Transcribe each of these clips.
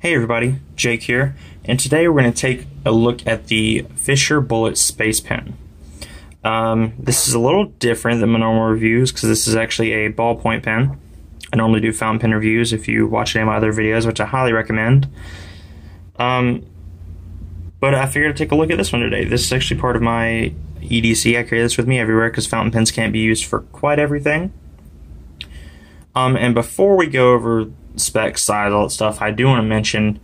Hey everybody, Jake here, and today we're going to take a look at the Fisher Bullet Space Pen. Um, this is a little different than my normal reviews because this is actually a ballpoint pen. I normally do fountain pen reviews if you watch any of my other videos, which I highly recommend. Um, but I figured I'd take a look at this one today. This is actually part of my EDC. I carry this with me everywhere because fountain pens can't be used for quite everything. Um, and before we go over specs, size, all that stuff, I do want to mention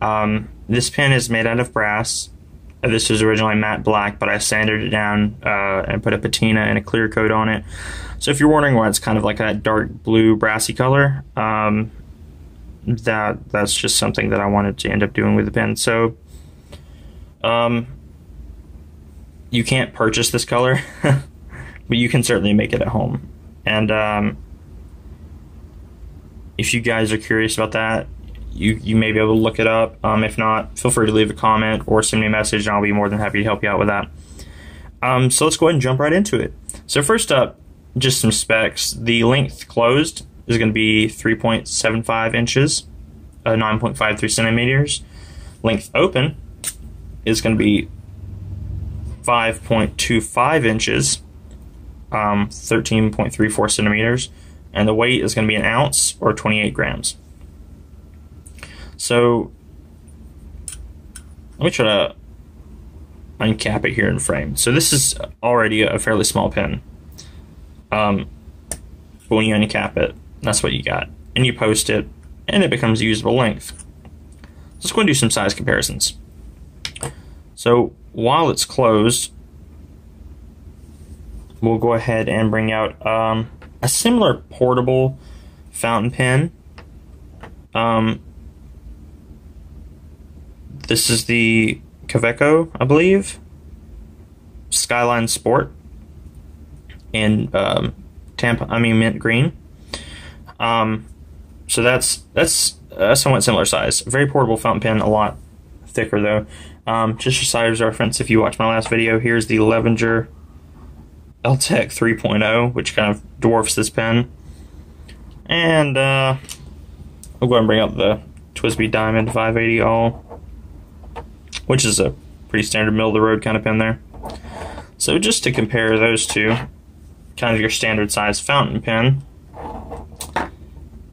um, this pen is made out of brass. Uh, this was originally matte black, but I sanded it down uh, and put a patina and a clear coat on it. So if you're wondering why it's kind of like that dark blue brassy color, um, that that's just something that I wanted to end up doing with the pen. So um, you can't purchase this color, but you can certainly make it at home. And um, if you guys are curious about that, you, you may be able to look it up. Um, if not, feel free to leave a comment or send me a message, and I'll be more than happy to help you out with that. Um, so let's go ahead and jump right into it. So first up, just some specs. The length closed is going to be 3.75 inches, uh, 9.53 centimeters. Length open is going to be 5.25 inches, um, 13.34 centimeters and the weight is going to be an ounce or 28 grams. So let me try to uncap it here in frame. So this is already a fairly small pen. Um, but when you uncap it, that's what you got. And you post it, and it becomes a usable length. Let's go and do some size comparisons. So while it's closed, we'll go ahead and bring out um, a similar portable fountain pen. Um, this is the Kaweco, I believe, Skyline Sport, in um, Tampa. I mean mint green. Um, so that's that's a somewhat similar size. Very portable fountain pen, a lot thicker though. Um, just for size reference, if you watch my last video, here's the Levenger LTEC 3.0, which kind of dwarfs this pen. And uh, I'll go and bring up the TWSBI Diamond 580 All, which is a pretty standard middle of the road kind of pen there. So just to compare those two, kind of your standard size fountain pen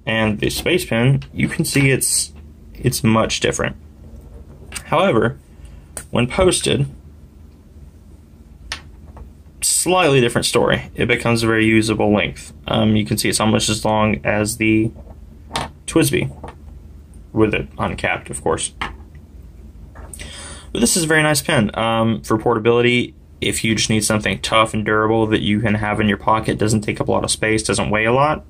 and the space pen, you can see it's it's much different. However, when posted, slightly different story. It becomes a very usable length. Um, you can see it's almost as long as the TWSBI, with it uncapped, of course. But this is a very nice pen. Um, for portability, if you just need something tough and durable that you can have in your pocket, doesn't take up a lot of space, doesn't weigh a lot,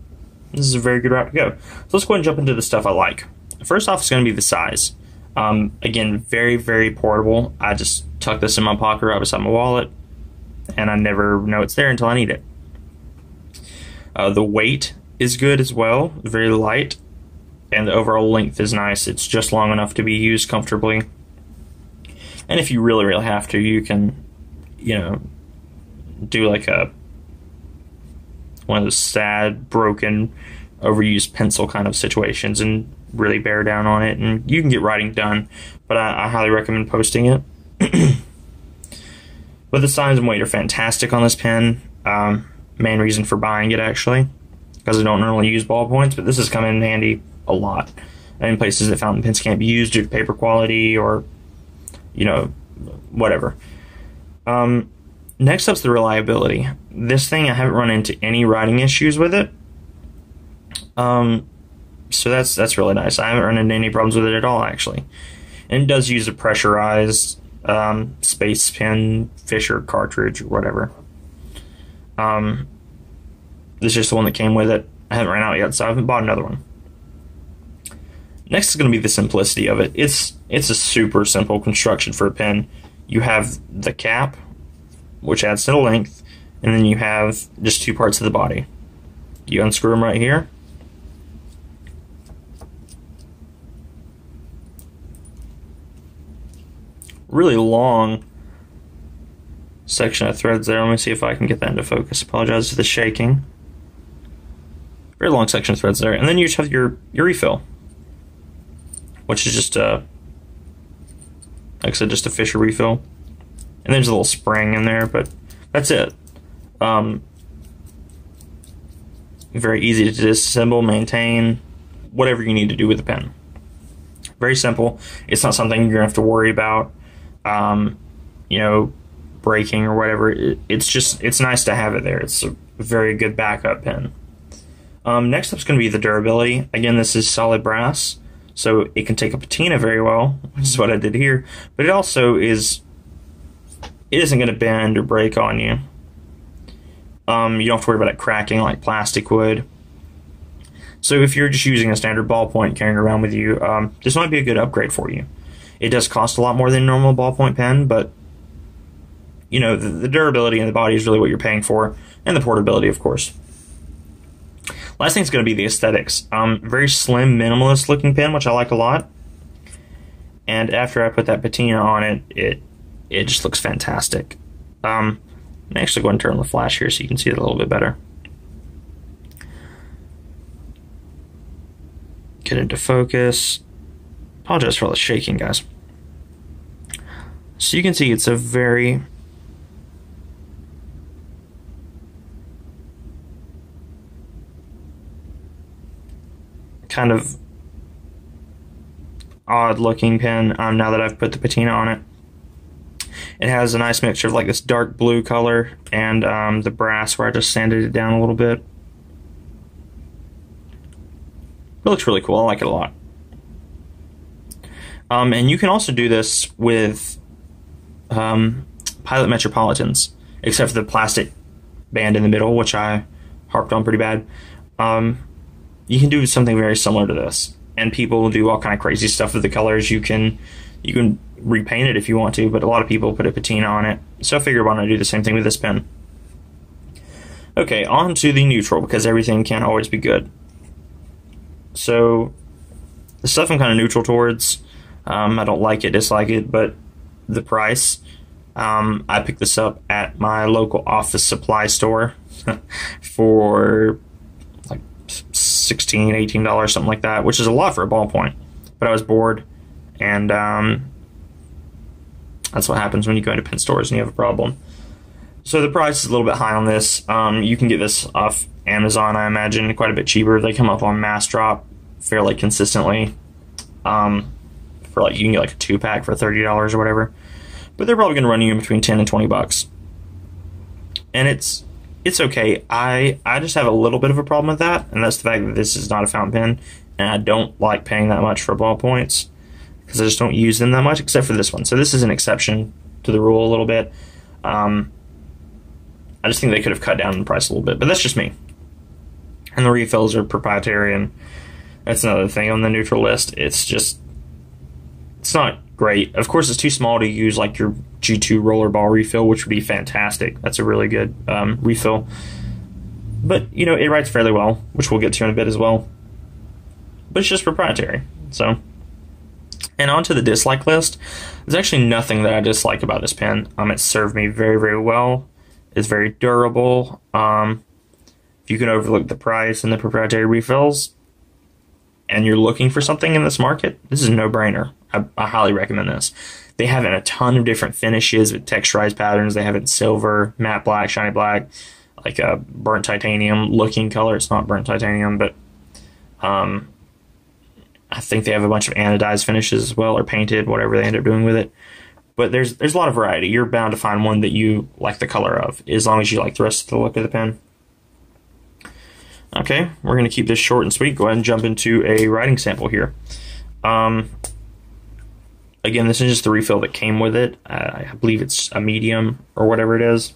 this is a very good route to go. So let's go ahead and jump into the stuff I like. First off, it's going to be the size. Um, again, very, very portable. I just tuck this in my pocket right beside my wallet and I never know it's there until I need it. Uh, the weight is good as well, very light, and the overall length is nice. It's just long enough to be used comfortably. And if you really, really have to, you can, you know, do like a one of those sad, broken, overused pencil kind of situations and really bear down on it, and you can get writing done. But I, I highly recommend posting it. But the size and weight are fantastic on this pen. Um, main reason for buying it actually, because I don't normally use ballpoints, but this has come in handy a lot in places that fountain pens can't be used due to paper quality or, you know, whatever. Um, next up's the reliability. This thing I haven't run into any writing issues with it. Um, so that's that's really nice. I haven't run into any problems with it at all actually. And it does use a pressurized um, space pen Fisher cartridge or whatever. Um, this is just the one that came with it. I haven't ran out yet, so I haven't bought another one. Next is going to be the simplicity of it. It's it's a super simple construction for a pen. You have the cap, which adds to the length, and then you have just two parts of the body. You unscrew them right here, really long section of threads there. Let me see if I can get that into focus. Apologize for the shaking. Very long section of threads there. And then you just have your, your refill, which is just a, like I said, just a Fisher refill. And there's a little spring in there, but that's it. Um, very easy to disassemble, maintain, whatever you need to do with the pen. Very simple. It's not something you're gonna have to worry about, um, you know, breaking or whatever. It, it's just it's nice to have it there. It's a very good backup pen. Um, next up is going to be the durability. Again, this is solid brass, so it can take a patina very well, which is what I did here. But it also is it isn't going to bend or break on you. Um, you don't have to worry about it cracking like plastic would. So if you're just using a standard ballpoint carrying around with you, um, this might be a good upgrade for you. It does cost a lot more than a normal ballpoint pen, but you know the, the durability in the body is really what you're paying for, and the portability, of course. Last thing is going to be the aesthetics. Um, very slim, minimalist looking pen, which I like a lot. And after I put that patina on it, it it just looks fantastic. Um, I'm actually going to turn on the flash here so you can see it a little bit better. Get into focus. Apologize for all the shaking, guys. So you can see it's a very kind of odd looking pen um, now that I've put the patina on it. It has a nice mixture of like this dark blue color and um, the brass where I just sanded it down a little bit. It looks really cool. I like it a lot. Um, and you can also do this with um, Pilot Metropolitans, except for the plastic band in the middle, which I harped on pretty bad. Um, you can do something very similar to this, and people do all kind of crazy stuff with the colors. You can you can repaint it if you want to, but a lot of people put a patina on it. So I figure why not do the same thing with this pen. Okay, on to the neutral because everything can't always be good. So the stuff I'm kind of neutral towards. Um, I don't like it, dislike it, but the price. Um, I picked this up at my local office supply store for like 16 $18, something like that, which is a lot for a ballpoint. But I was bored and um, that's what happens when you go into pen stores and you have a problem. So the price is a little bit high on this. Um, you can get this off Amazon, I imagine, quite a bit cheaper. They come up on Massdrop fairly consistently. Um, for like you can get like a two pack for thirty dollars or whatever, but they're probably going to run you in between ten and twenty bucks. And it's it's okay. I I just have a little bit of a problem with that, and that's the fact that this is not a fountain pen, and I don't like paying that much for ballpoints because I just don't use them that much, except for this one. So this is an exception to the rule a little bit. Um, I just think they could have cut down the price a little bit, but that's just me. And the refills are proprietary, and that's another thing on the neutral list. It's just, it's not great. Of course, it's too small to use like your G2 rollerball refill, which would be fantastic. That's a really good um, refill. But, you know, it writes fairly well, which we'll get to in a bit as well. But it's just proprietary. So, and onto the dislike list. There's actually nothing that I dislike about this pen. Um, it served me very, very well. It's very durable. Um, if you can overlook the price and the proprietary refills, and you're looking for something in this market, this is a no-brainer. I, I highly recommend this. They have in a ton of different finishes with texturized patterns. They have it silver, matte black, shiny black, like a burnt titanium looking color. It's not burnt titanium, but um, I think they have a bunch of anodized finishes as well, or painted, whatever they end up doing with it. But there's there's a lot of variety. You're bound to find one that you like the color of, as long as you like the rest of the look of the pen. Okay, we're going to keep this short and sweet. Go ahead and jump into a writing sample here. Um, again, this is just the refill that came with it. Uh, I believe it's a medium or whatever it is.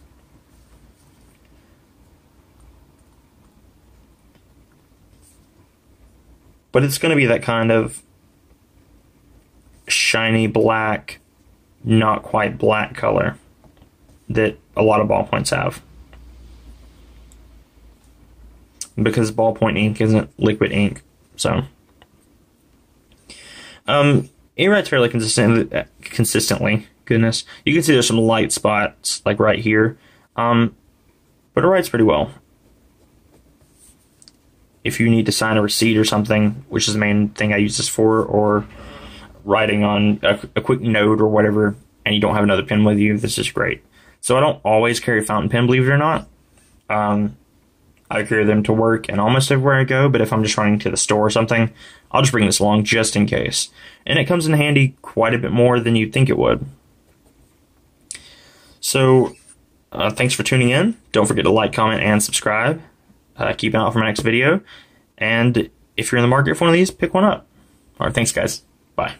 but it's going to be that kind of shiny black, not quite black color that a lot of ballpoints have. Because ballpoint ink isn't liquid ink, so. Um, it writes fairly consistent, consistently. Goodness, you can see there's some light spots like right here, um, but it writes pretty well if you need to sign a receipt or something, which is the main thing I use this for, or writing on a, a quick note or whatever, and you don't have another pen with you, this is great. So I don't always carry a fountain pen, believe it or not. Um, I carry them to work and almost everywhere I go, but if I'm just running to the store or something, I'll just bring this along just in case. And it comes in handy quite a bit more than you'd think it would. So, uh, thanks for tuning in. Don't forget to like, comment, and subscribe. Uh, keep an eye out for my next video. And if you're in the market for one of these, pick one up. All right, thanks, guys. Bye.